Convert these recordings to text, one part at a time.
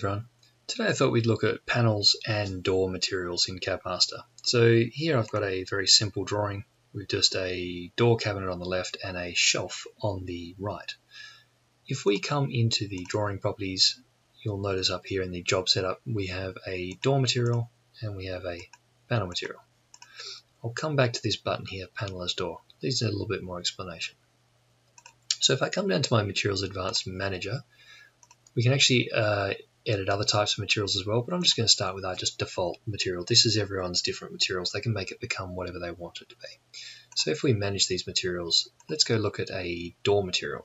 everyone. Today I thought we'd look at panels and door materials in CabMaster. So here I've got a very simple drawing with just a door cabinet on the left and a shelf on the right. If we come into the drawing properties, you'll notice up here in the job setup we have a door material and we have a panel material. I'll come back to this button here, panel as door. These are a little bit more explanation. So if I come down to my Materials Advanced Manager, we can actually uh, edit other types of materials as well, but I'm just going to start with our just default material. This is everyone's different materials. They can make it become whatever they want it to be. So if we manage these materials, let's go look at a door material.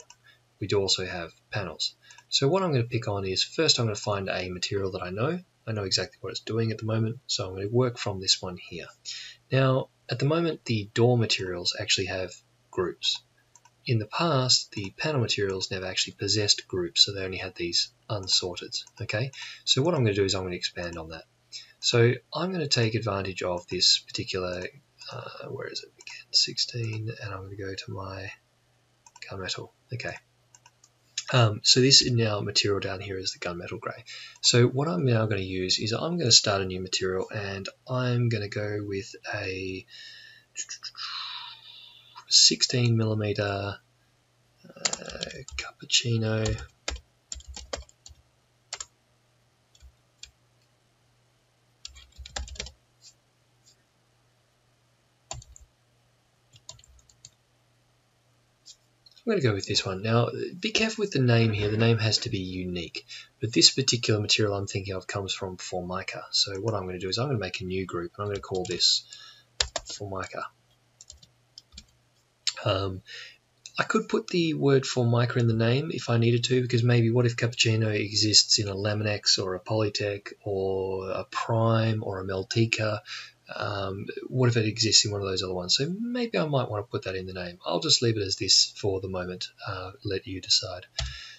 We do also have panels. So what I'm going to pick on is first I'm going to find a material that I know. I know exactly what it's doing at the moment, so I'm going to work from this one here. Now, at the moment, the door materials actually have groups. In the past, the panel materials never actually possessed groups, so they only had these unsorted. Okay, so what I'm going to do is I'm going to expand on that. So I'm going to take advantage of this particular, uh, where is it again, 16, and I'm going to go to my gunmetal. Okay. Um, so this is now material down here is the gunmetal grey. So what I'm now going to use is I'm going to start a new material and I'm going to go with a 16 millimeter uh, cappuccino I'm going to go with this one. Now, be careful with the name here. The name has to be unique. But this particular material I'm thinking of comes from Formica. So what I'm going to do is I'm going to make a new group, and I'm going to call this Formica. Um, I could put the word Formica in the name if I needed to, because maybe what if cappuccino exists in a Laminex or a Polytec or a Prime or a Melteca? Um, what if it exists in one of those other ones? So maybe I might want to put that in the name. I'll just leave it as this for the moment. Uh, let you decide.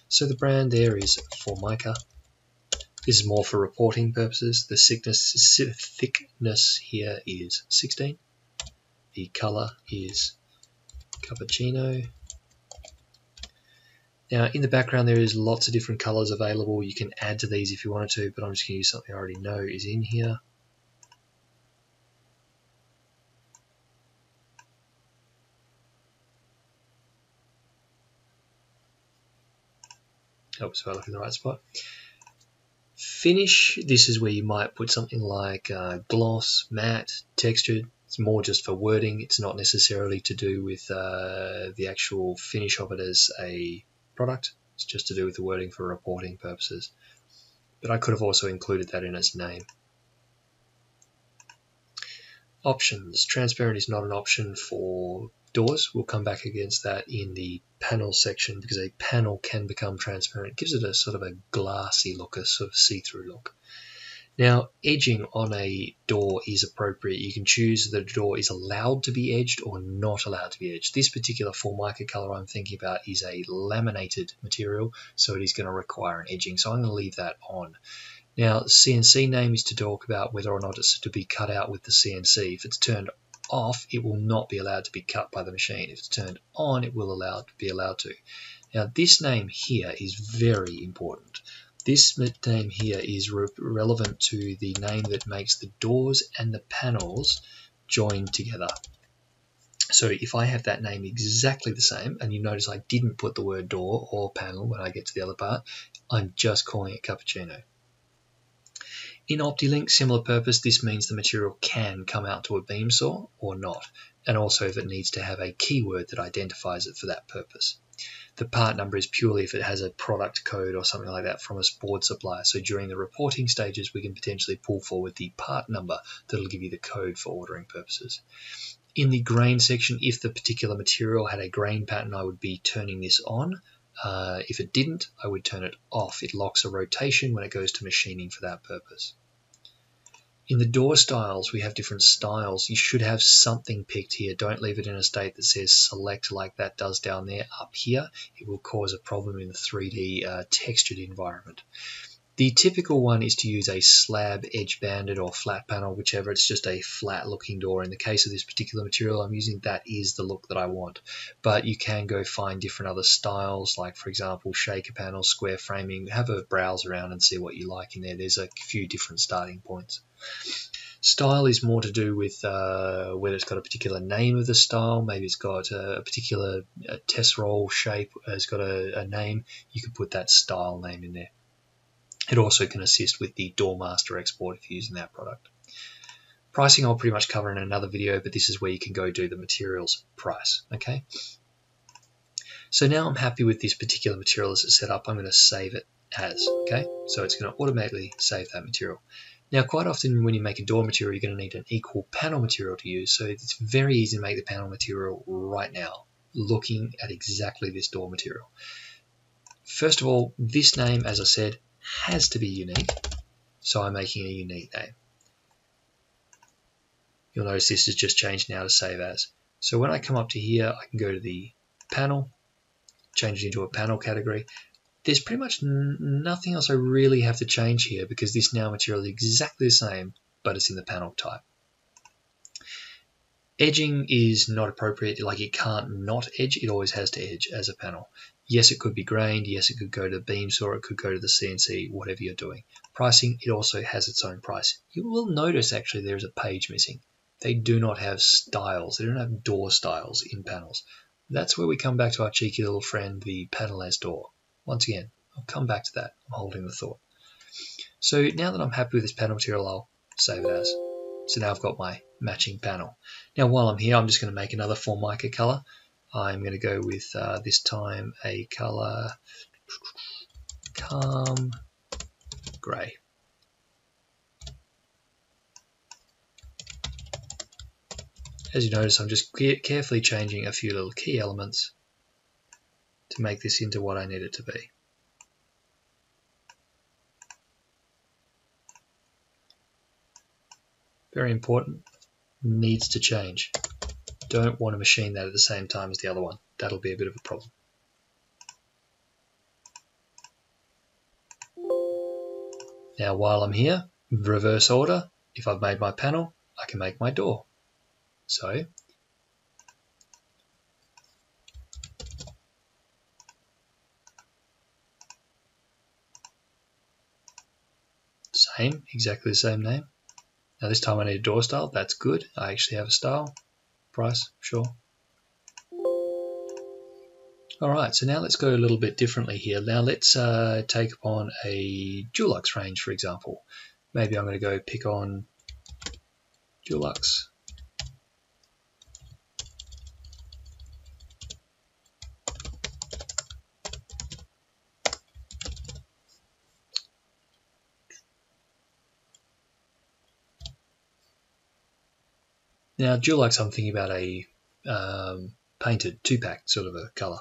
So the brand there is Formica. This is more for reporting purposes. The thickness, thickness here is 16. The color is cappuccino. Now in the background there is lots of different colors available. You can add to these if you wanted to, but I'm just going to use something I already know is in here. Helps if I look in the right spot. Finish, this is where you might put something like uh, gloss, matte, textured, it's more just for wording. It's not necessarily to do with uh, the actual finish of it as a product. It's just to do with the wording for reporting purposes. But I could have also included that in its name. Options. Transparent is not an option for doors. We'll come back against that in the panel section because a panel can become transparent. It gives it a sort of a glassy look, a sort of see-through look. Now, edging on a door is appropriate. You can choose that a door is allowed to be edged or not allowed to be edged. This particular Formica color I'm thinking about is a laminated material, so it is going to require an edging. So I'm going to leave that on. Now, CNC name is to talk about whether or not it's to be cut out with the CNC. If it's turned off, it will not be allowed to be cut by the machine. If it's turned on, it will allow be allowed to. Now, this name here is very important. This name here is re relevant to the name that makes the doors and the panels join together. So if I have that name exactly the same, and you notice I didn't put the word door or panel when I get to the other part, I'm just calling it cappuccino. In OptiLink, similar purpose, this means the material can come out to a beam saw or not, and also if it needs to have a keyword that identifies it for that purpose. The part number is purely if it has a product code or something like that from a board supplier. So during the reporting stages, we can potentially pull forward the part number that'll give you the code for ordering purposes. In the grain section, if the particular material had a grain pattern, I would be turning this on. Uh, if it didn't, I would turn it off. It locks a rotation when it goes to machining for that purpose. In the door styles, we have different styles. You should have something picked here. Don't leave it in a state that says select like that does down there up here. It will cause a problem in the 3D uh, textured environment. The typical one is to use a slab edge banded or flat panel, whichever. It's just a flat looking door. In the case of this particular material I'm using, that is the look that I want. But you can go find different other styles, like for example, shaker panel, square framing. Have a browse around and see what you like in there. There's a few different starting points. Style is more to do with uh, whether it's got a particular name of the style, maybe it's got a, particular tesserole shape, it's got a, a name. You can put that style name in there. It also can assist with the Doormaster export if you're using that product. Pricing I'll pretty much cover in another video, but this is where you can go do the materials price, okay? So now I'm happy with this particular material as it's set up. I'm going to save it as, okay? So it's going to automatically save that material. Now, quite often when you make a door material, you're going to need an equal panel material to use. So it's very easy to make the panel material right now, looking at exactly this door material. First of all, this name, as I said, has to be unique, so I'm making a unique name. You'll notice this has just changed now to save as. So when I come up to here, I can go to the panel, change it into a panel category. There's pretty much nothing else I really have to change here because this now material is exactly the same, but it's in the panel type. Edging is not appropriate, like it can't not edge, it always has to edge as a panel. Yes, it could be grained, yes, it could go to the beam saw, it could go to the CNC, whatever you're doing. Pricing, it also has its own price. You will notice actually there's a page missing. They do not have styles, they don't have door styles in panels. That's where we come back to our cheeky little friend, the panel as door. Once again, I'll come back to that. I'm holding the thought. So now that I'm happy with this panel material, I'll save it as. So now I've got my matching panel. Now while I'm here, I'm just going to make another Formica color. I'm going to go with uh, this time a color calm gray. As you notice, I'm just carefully changing a few little key elements to make this into what I need it to be. Very important, needs to change. Don't want to machine that at the same time as the other one. That'll be a bit of a problem. Now while I'm here, reverse order, if I've made my panel, I can make my door. So same, exactly the same name. Now this time I need a door style, that's good. I actually have a style. Price, sure. Alright, so now let's go a little bit differently here. Now let's uh, take on a Dulux range, for example. Maybe I'm going to go pick on Dulux. Now, Dulux, I'm thinking about a um, painted two-pack sort of a colour.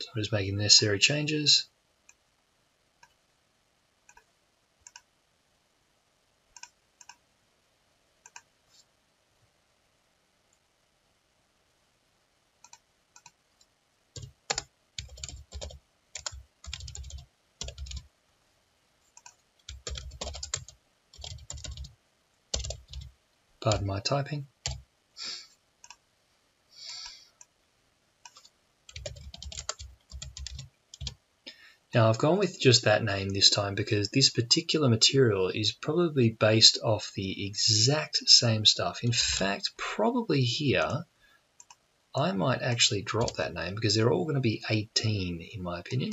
So I'm just making necessary changes. Pardon my typing. Now I've gone with just that name this time because this particular material is probably based off the exact same stuff. In fact, probably here, I might actually drop that name because they're all going to be 18 in my opinion.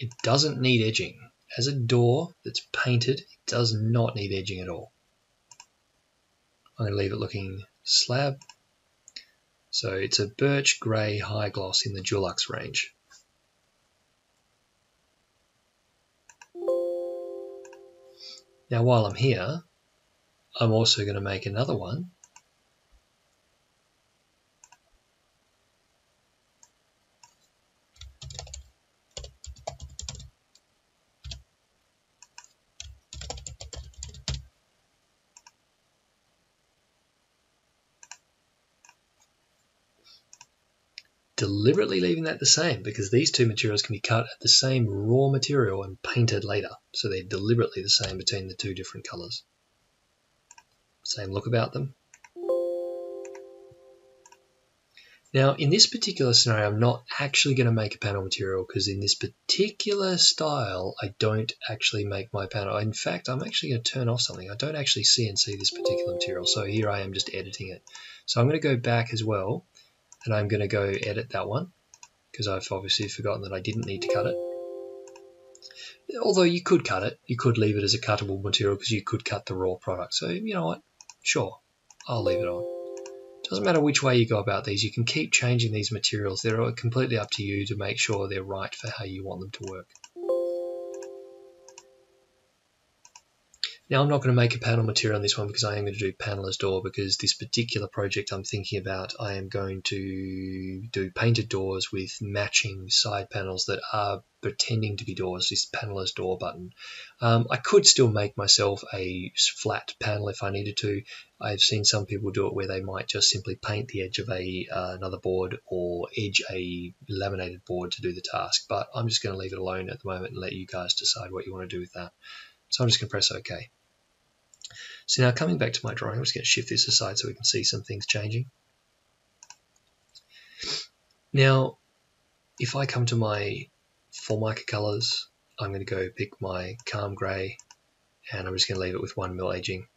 It doesn't need edging. As a door that's painted, it does not need edging at all. I'm going to leave it looking slab. So it's a birch grey high gloss in the Dulux range. Now while I'm here, I'm also going to make another one deliberately leaving that the same because these two materials can be cut at the same raw material and painted later. So they're deliberately the same between the two different colors. Same look about them. Now, in this particular scenario, I'm not actually going to make a panel material because in this particular style, I don't actually make my panel. In fact, I'm actually going to turn off something. I don't actually CNC this particular material. So here I am just editing it. So I'm going to go back as well, and I'm going to go edit that one because I've obviously forgotten that I didn't need to cut it. Although you could cut it, you could leave it as a cuttable material because you could cut the raw product. So you know what? Sure, I'll leave it on. Doesn't matter which way you go about these, you can keep changing these materials. They're completely up to you to make sure they're right for how you want them to work. Now I'm not going to make a panel material on this one because I am going to do panel as door because this particular project I'm thinking about I am going to do painted doors with matching side panels that are pretending to be doors, this panel door button. Um, I could still make myself a flat panel if I needed to. I've seen some people do it where they might just simply paint the edge of a uh, another board or edge a laminated board to do the task but I'm just going to leave it alone at the moment and let you guys decide what you want to do with that. So I'm just going to press OK. So now coming back to my drawing, I'm just going to shift this aside so we can see some things changing. Now, if I come to my Formica colors, I'm going to go pick my calm gray and I'm just going to leave it with one mil edging.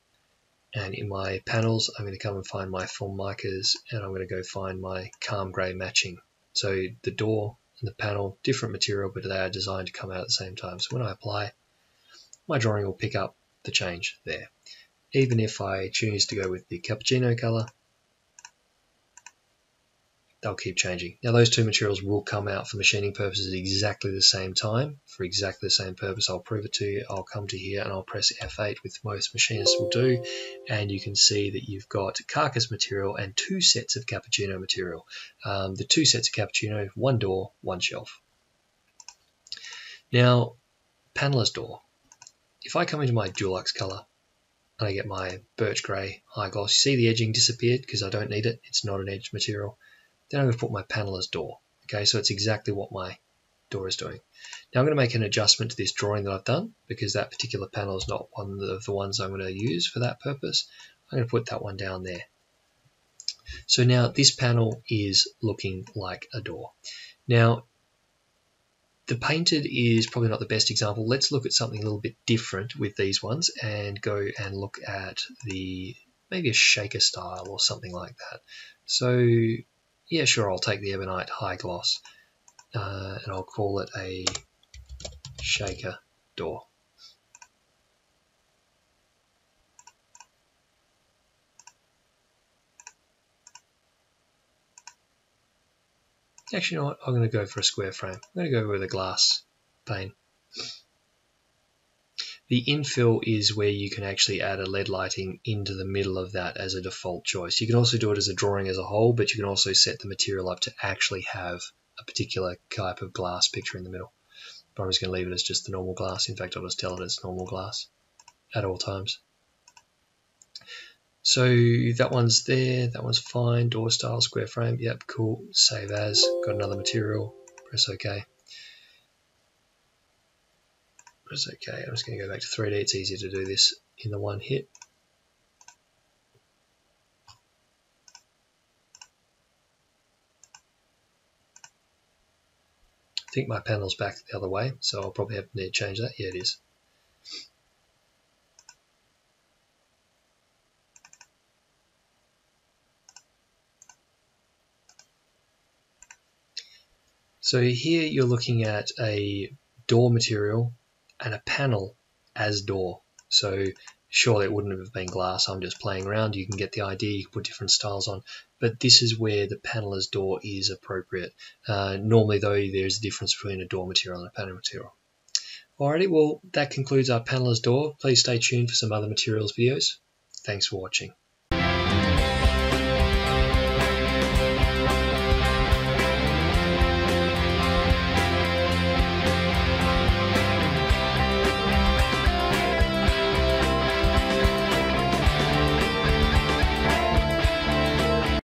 And in my panels, I'm going to come and find my Formicas and I'm going to go find my calm gray matching. So the door and the panel, different material, but they are designed to come out at the same time. So when I apply, my drawing will pick up the change there even if I choose to go with the cappuccino color, they'll keep changing. Now those two materials will come out for machining purposes at exactly the same time, for exactly the same purpose. I'll prove it to you. I'll come to here and I'll press F8, which most machinists will do, and you can see that you've got carcass material and two sets of cappuccino material. Um, the two sets of cappuccino, one door, one shelf. Now, paneler's door. If I come into my Dulux color, and I get my birch grey high gloss. You see the edging disappeared because I don't need it. It's not an edge material. Then I'm going to put my panel as door. Okay, so it's exactly what my door is doing. Now I'm going to make an adjustment to this drawing that I've done because that particular panel is not one of the ones I'm going to use for that purpose. I'm going to put that one down there. So now this panel is looking like a door. Now the painted is probably not the best example. Let's look at something a little bit different with these ones and go and look at the maybe a shaker style or something like that. So yeah, sure, I'll take the Ebonite High Gloss uh, and I'll call it a shaker door. Actually, you know what? I'm going to go for a square frame. I'm going to go with a glass pane. The infill is where you can actually add a LED lighting into the middle of that as a default choice. You can also do it as a drawing as a whole, but you can also set the material up to actually have a particular type of glass picture in the middle. But I'm just going to leave it as just the normal glass. In fact, I'll just tell it it's normal glass at all times. So that one's there, that one's fine, door style, square frame, yep, cool, save as, got another material, press OK. Press OK, I'm just going to go back to 3D, it's easier to do this in the one hit. I think my panel's back the other way, so I'll probably have to change that. Yeah, it is. So here you're looking at a door material and a panel as door. So surely it wouldn't have been glass. I'm just playing around. You can get the idea. You can put different styles on. But this is where the panel as door is appropriate. Uh, normally, though, there's a difference between a door material and a panel material. Alrighty, well, that concludes our panel as door. Please stay tuned for some other materials videos. Thanks for watching.